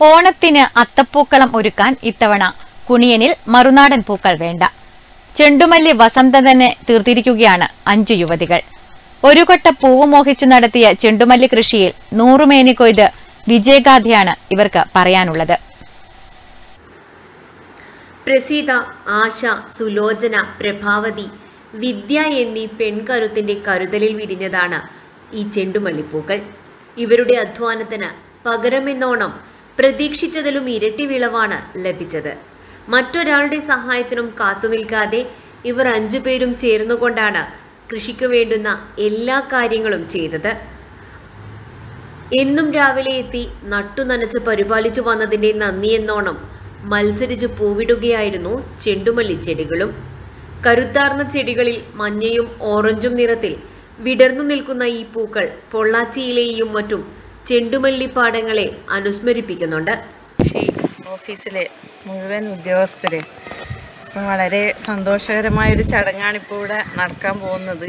ഓണത്തിന് അത്തപ്പൂക്കളം ഒരുക്കാൻ ഇത്തവണ കുണിയനിൽ മറുനാടൻ പൂക്കൾ വേണ്ട. ചെണ്ടുമല്ലി വസന്തം തന്നെ തീർത്തിരിക്കുകയാണ് അഞ്ചു യുവതികൾ. ഒരു കൊട്ട പൂവ് മോഹിച്ചു നടത്തിയ ചെണ്ടുമല്ലി കൃഷിയിൽ നൂറുമേനി കൊയ്ത് വിജയഗാഥയാണ് ഇവർക്ക് പറയാനുള്ളത്. പ്രസീത ആശ സുലോചന പ്രഭാവതി വിദ്യ എന്നീ പെൺകരുത്തിന്റെ കരുതലിൽ വിരിഞ്ഞതാണ് ഈ ചെണ്ടുമല്ലിപ്പൂക്കൾ. ഇവരുടെ അധ്വാനത്തിന് പകരമെന്നോണം പ്രതീക്ഷിച്ചതിലും ഇരട്ടി വിളവാണ് ലഭിച്ചത്. മറ്റൊരാളുടെ സഹായത്തിനും കാത്തുനിൽക്കാതെ ഇവർ അഞ്ചുപേരും ചേർന്നുകൊണ്ടാണ് കൃഷിക്ക് വേണ്ടുന്ന എല്ലാ കാര്യങ്ങളും ചെയ്തത്. എന്നും രാവിലെ എത്തി നട്ടു നനച്ച് പരിപാലിച്ചു വന്നതിന്റെ നന്ദിയെന്നോണം മത്സരിച്ച് പൂവിടുകയായിരുന്നു ചെണ്ടുമല്ലി ചെടികളും. കരുത്താർന്ന ചെടികളിൽ മഞ്ഞയും ഓറഞ്ചും നിറത്തിൽ വിടർന്നു നിൽക്കുന്ന ഈ പൂക്കൾ പൊള്ളാച്ചിയിലെയും മറ്റും ചെണ്ടുമല്ലിപ്പാടങ്ങളെ അനുസ്മരിപ്പിക്കുന്നുണ്ട്. കൃഷി ഓഫീസിലെ മുഴുവൻ ഉദ്യോഗസ്ഥരെ വളരെ സന്തോഷകരമായൊരു ചടങ്ങാണ് ഇപ്പോൾ ഇവിടെ നടക്കാൻ പോകുന്നത്.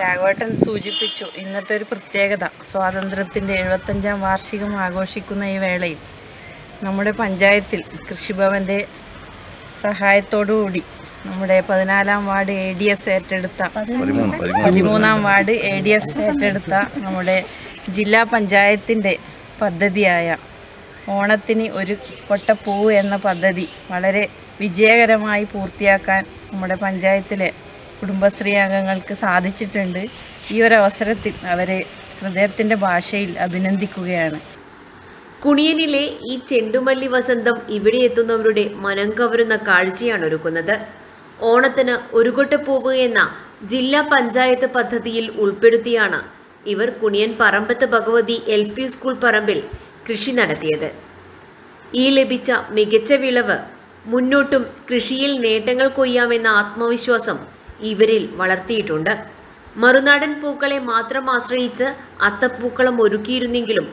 രാഘവേട്ടൻ സൂചിപ്പിച്ചു ഇന്നത്തെ ഒരു പ്രത്യേകത സ്വാതന്ത്ര്യത്തിന്റെ എഴുപത്തഞ്ചാം വാർഷികം ആഘോഷിക്കുന്ന ഈ വേളയിൽ നമ്മുടെ പഞ്ചായത്തിൽ കൃഷിഭവന്റെ സഹായത്തോടുകൂടി നമ്മുടെ പതിനാലാം വാർഡ് എ ഡി എസ് ഏറ്റെടുത്ത പതിമൂന്നാം വാർഡ് എ ഡി എസ് ഏറ്റെടുത്ത നമ്മുടെ ജില്ലാ പഞ്ചായത്തിന്റെ പദ്ധതിയായ ഓണത്തിന് ഒരു കൊട്ടപ്പൂവ് എന്ന പദ്ധതി വളരെ വിജയകരമായി പൂർത്തിയാക്കാൻ നമ്മുടെ പഞ്ചായത്തിലെ കുടുംബശ്രീ അംഗങ്ങൾക്ക് സാധിച്ചിട്ടുണ്ട്. ഈ ഒരു അവസരത്തിൽ അവരെ ഹൃദയത്തിന്റെ ഭാഷയിൽ അഭിനന്ദിക്കുകയാണ്. കുണിയനിലെ ഈ ചെണ്ടുമല്ലി വസന്തം ഇവിടെ എത്തുന്നവരുടെ മനം കവരുന്ന കാഴ്ചയാണ് ഒരുക്കുന്നത്. ഓണത്തിന് ഒരു കൊട്ടപ്പൂവ് എന്ന ജില്ലാ പഞ്ചായത്ത് പദ്ധതിയിൽ ഉൾപ്പെടുത്തിയാണ് ഇവർ Kuniyan Parambath Bhagavathi L P school പറമ്പിൽ കൃഷി നടത്തിയത്. ഈ ലഭിച്ച മികച്ച വിളവ് മുന്നോട്ടും കൃഷിയിൽ നേട്ടങ്ങൾ കൊയ്യാമെന്ന ആത്മവിശ്വാസം ഇവരിൽ വളർത്തിയിട്ടുണ്ട്. മറുനാടൻ പൂക്കളെ മാത്രം ആശ്രയിച്ച് അത്തപ്പൂക്കളം ഒരുക്കിയിരുന്നെങ്കിലും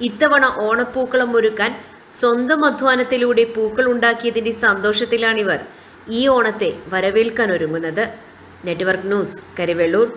ഇത്തവണ ഓണപ്പൂക്കളം ഒരുക്കാൻ സ്വന്തം അധ്വാനത്തിലൂടെ പൂക്കൾ ഉണ്ടാക്കിയതിന്റെ സന്തോഷത്തിലാണിവർ ഈ ഓണത്തെ വരവേൽക്കാൻ ഒരുങ്ങുന്നത്. Network news Karivellur.